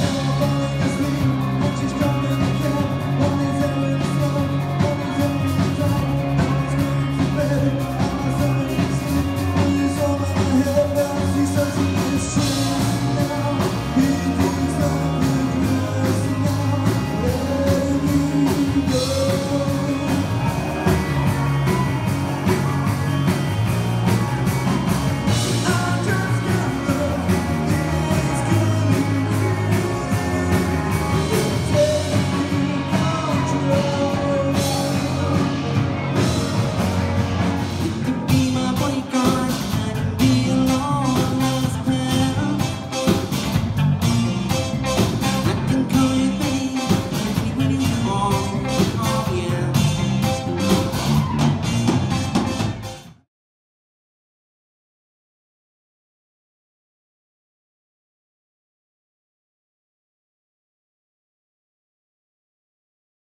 这光